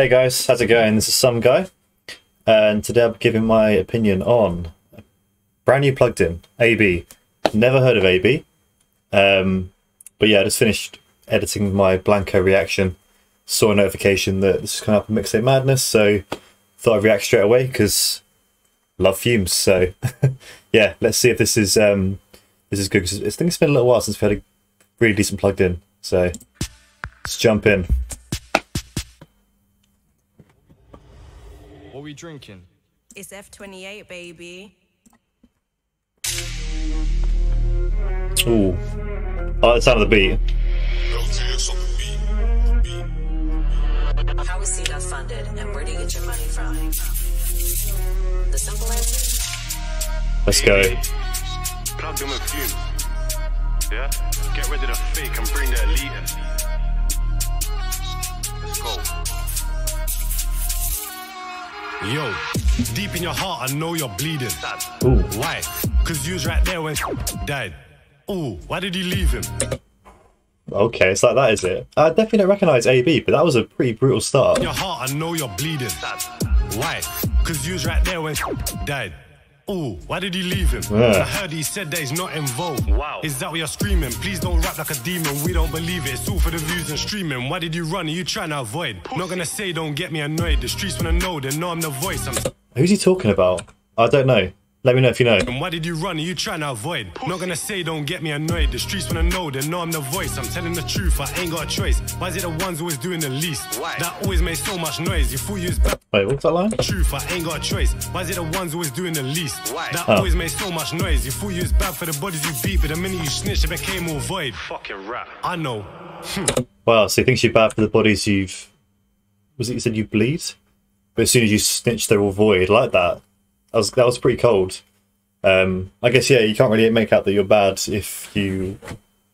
Hey guys, how's it going? This is some guy, and today I'm giving my opinion on brand new plugged in AB. Never heard of AB, um, but yeah, I just finished editing my Blanco reaction. Saw a notification that this is coming up in Mixtape Madness, so thought I'd react straight away because love Fumez. So yeah, let's see if this is um, this is good. Cause I think it's been a little while since we had a really decent plugged in. So let's jump in. We drinking? It's F28, baby. Ooh, I like the sound of the beat. How is CDOT funded and where do you get your money from? The simple answer? Let's go. Plug them with Fumez. Yeah? Get rid of the fake and bring the elite. Let's go. Yo, deep in your heart, I know you're bleeding. Ooh. Why? Cause you was right there when died. Ooh, why did you leave him? Okay, it's like that, is it? I definitely don't recognise AB, but that was a pretty brutal start. In your heart, I know you're bleeding. Why? Cause you was right there when died. Ooh, why did he leave him? Yeah. I heard he said that he's not involved. Wow. Is that what you're screaming? Please don't rap like a demon. We don't believe it. It's all for the views and streaming. Why did you run? Are you trying to avoid? Not gonna say don't get me annoyed. The streets wanna know, they know I'm the voice. I'm Who's he talking about? I don't know. Let me know if you know. And why did you run? Are you trying to avoid? Not gonna say don't get me annoyed. The streets wanna know, they know I'm the voice. I'm telling the truth, I ain't got a choice. Why is it the ones always doing the least? Why? That always makes so much noise. You fool you is bad Wait, what's that line? truth, I ain't got a choice. Why is it the ones always doing the least? Why? That Oh. always made so much noise. You fool you is bad for the bodies you beat, but the minute you snitch, it became all void. Fucking rap. I know. Wow, so he thinks you're bad for the bodies you've. Was it you said you bleed? But as soon as you snitch, they're all void. Like that. That was that was pretty cold. Um, I guess yeah, you can't really make out that you're bad if you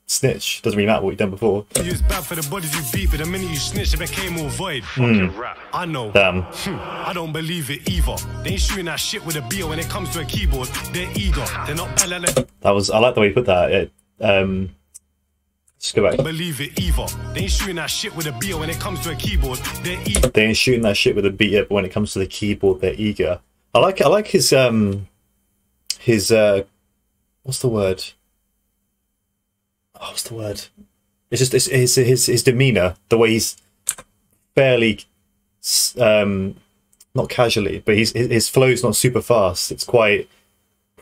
snitch. Doesn't really matter what you've done before. You is bad for the bodies you beat, but the minute you snitch, it became all void. Rap. I know. Damn. Hmm, I don't believe it either. They ain't shooting that shit with a beer when it comes to a keyboard. They're eager. They're not bad like That was. I like the way you put that. It, um, let's go back. believe it either. They ain't shooting that shit with a beer when it comes to a keyboard. They're eager. They ain't shooting that shit with a beat up. When it comes to the keyboard, they're eager. I like. I like his um, his uh, what's the word? Oh, what's the word? It's just it's, his his his demeanor, the way he's fairly, um, not casually, but his, his flow's not super fast. It's quite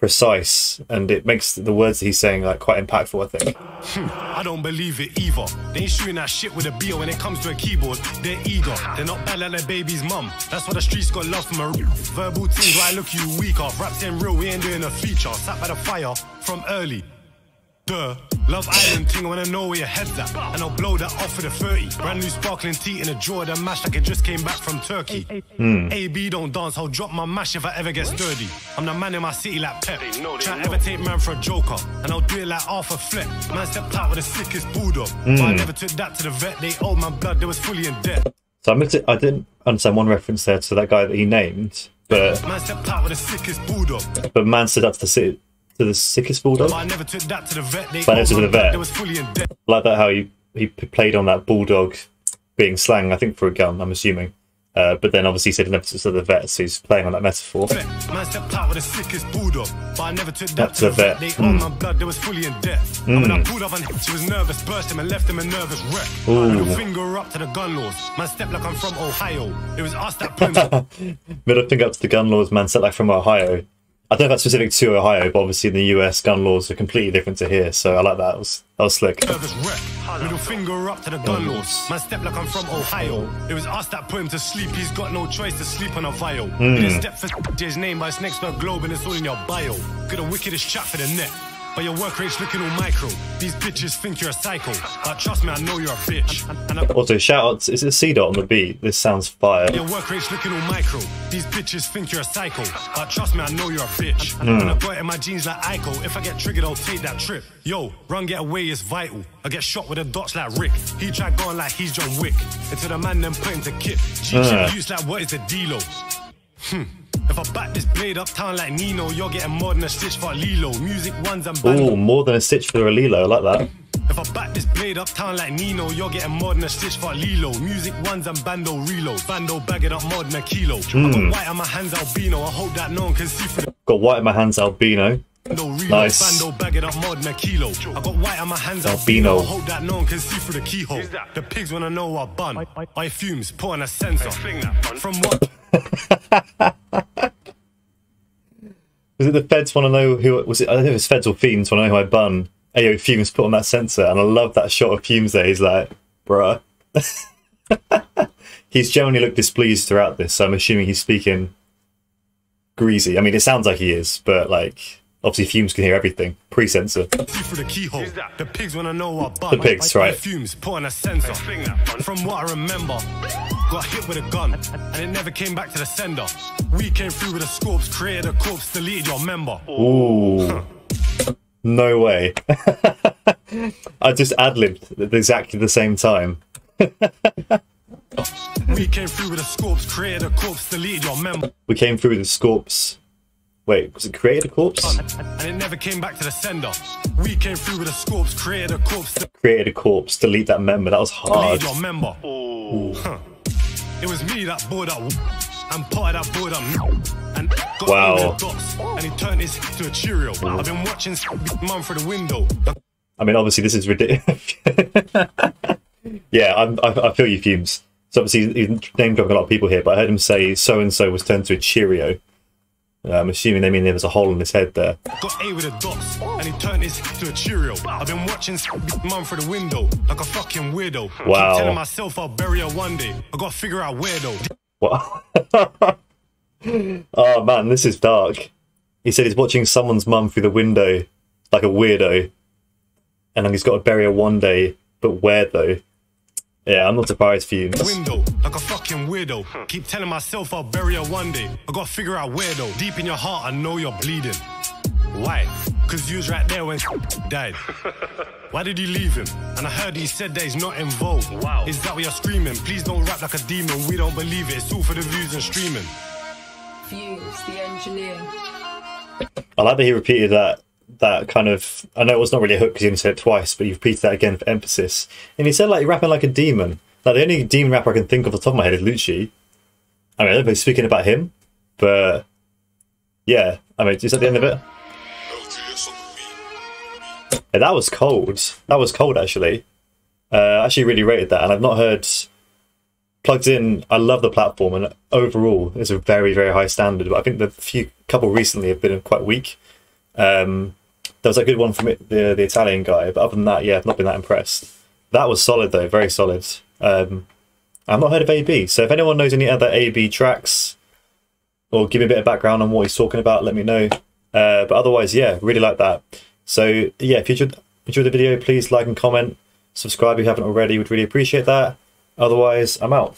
precise, and it makes the words he's saying like quite impactful. I think. Hmm, I don't believe it either. They ain't shooting that shit with a beer when it comes to a keyboard. They're eager. They're not bad like their baby's mum. That's why the streets got love for my verbal things. Why I look you weak off. Raps ain't real. We ain't doing a feature. Sat by the fire from early. Duh. Love Island ting, I wanna know where your head's at. And I'll blow that off with a 30. Brand new sparkling tea in a drawer that mash like it just came back from Turkey. Hmm. AB don't dance, I'll drop my mash if I ever get sturdy. I'm the man in my city like Pep. They know, they Try know. ever take man for a joker. And I'll do it like Arthur Fleck. Man stepped out with the sickest bulldog. Hmm. But I never took that to the vet. They owed my blood, they was fully in debt. So I missed it. I didn't understand one reference there to that guy that he named, but Man stepped out with the sickest bulldog. but man said that's the si- to the sickest bulldog. But I never took that to the vet. They But to the vet. they was fully in debt. like that how he he played on that bulldog being slang. I think for a gun. I'm assuming. Uh, but then obviously he said emphasis of the vet, so he's playing on that metaphor. Man stepped out with the sickest bulldog. But I never took that That's to a the vet. They owned my blood, they was fully in debt. And when I pulled up and she was nervous, burst him and left him a nervous wreck. Middle finger up to the gun laws. Man stepped like I'm from Ohio. It was us that Middle finger up to the gun laws, man. Set like from Ohio. I don't know if that's specific to Ohio, but obviously in the US, gun laws are completely different to here. So I like that. That was that was slick. Middle finger up to the gun mm. laws. Man stepped like I'm from Ohio. It was us that put him to sleep. He's got no choice to sleep on a vial. Didn't step for his name, but it's next to a globe and it's all in your bio. Got the wickedest chat for the net. But your work rate's looking all micro. These bitches think you're a psycho. But trust me, I know you're a bitch. And I Also, shout out. Is it C dot on the beat? This sounds fire. your work rate's looking all micro. These bitches think you're a psycho. But trust me, I know you're a bitch. And I got it in my jeans like Ico. If I get triggered, I'll take that trip. Yo, run, get away is vital. I get shot with the dots like Rick. He tried going like he's John Wick. Until the man then put him to kip. G Uh. like what is the dealo? Hmm. If I back this blade uptown like Nino, you're getting more than a stitch for Lilo. Music ones and band Oh, more than a stitch for a Lilo. I like that. If I back this blade uptown like Nino, you're getting more than a stitch for Lilo. Music ones and bando reload. Bando bagging up more than a kilo. I got hmm. white on my hands albino. I hope that no one can see through Got white in my hands, albino. Bando reload. Nice. Bando bagging up more than a kilo. I got white on my hands Albino. albino. I hope that no one can see through the keyhole. The pigs wanna know what bun. I Fumez, put on a sensor. From what? Was it the feds want to know who was it? I don't know if it's feds or fiends want to know who I bun. Ayo, Fumez put on that sensor, and I love that shot of Fumez there. He's like, bruh. he's generally looked displeased throughout this, so I'm assuming he's speaking greasy. I mean, it sounds like he is, but like, obviously, Fumez can hear everything pre censor. See through the keyhole. The pigs wanna know what bun. The pigs, I- I right. Fumez, put on a sensor. From what I remember, got hit with a gun, and it never came back to the sender. We came through with a scorps, created a corpse, deleted your member. Ooh. No way. I just ad libbed at exactly the same time. We came through with a scorps, created a corpse, deleted your member. We came through with the Scorps. Wait, was it created a corpse? And it never came back to the sender. We came through with a created a corpse, Created a corpse, delete that member. That was hard. deleted your member. Huh. It was me that bought up and part of that board up and got Wow. dots and he turned his to a Cheerio. I've been watching mum through the window. I mean, obviously, this is ridiculous. yeah, I'm, I, I feel you, Fumez. So obviously, he's name dropping a lot of people here, but I heard him say so and so was turned to a Cheerio. I'm assuming they mean there was a hole in his head there. Got A with dots and he turned his to a Cheerio. I've been watching mum through the window like a fucking weirdo. Wow. Keep telling myself I'll bury her one day. I gotta figure out where though. What? oh man, this is dark. He said he's watching someone's mum through the window like a weirdo, and then he's got to bury her one day, but where though? Yeah, I'm not surprised, for you. window like a fucking weirdo. Keep telling myself I'll bury her one day. I gotta figure out where though. Deep in your heart, I know you're bleeding. Why? Cause you was right there when died. Why did you leave him? And I heard he said that he's not involved. Wow. Is that what you're screaming? Please don't rap like a demon. We don't believe it. It's all for the views and streaming. Fumez, the engineer. I like that he repeated that that kind of. I know it was not really a hook because he only said it twice, but he repeated that again for emphasis. And he said like rapping like a demon. Like the only demon rapper I can think of off the top of my head is Lucci. I mean, know speaking about him, but yeah. I mean, is that the end of it? Yeah, that was cold. That was cold actually. Uh, I actually really rated that, and I've not heard plugged in. I love the platform, and overall, it's a very very high standard. But I think the few couple recently have been quite weak. Um, there was a good one from the the Italian guy, but other than that, yeah, I've not been that impressed. That was solid though, very solid. Um, I've not heard of AB, so if anyone knows any other AB tracks, or give me a bit of background on what he's talking about, let me know. Uh, but otherwise, yeah, really like that. So yeah, if you enjoyed, enjoyed the video, please like and comment, subscribe if you haven't already. Would really appreciate that. Otherwise, I'm out.